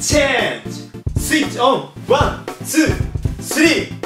チェンジスイッチオンワンツースリー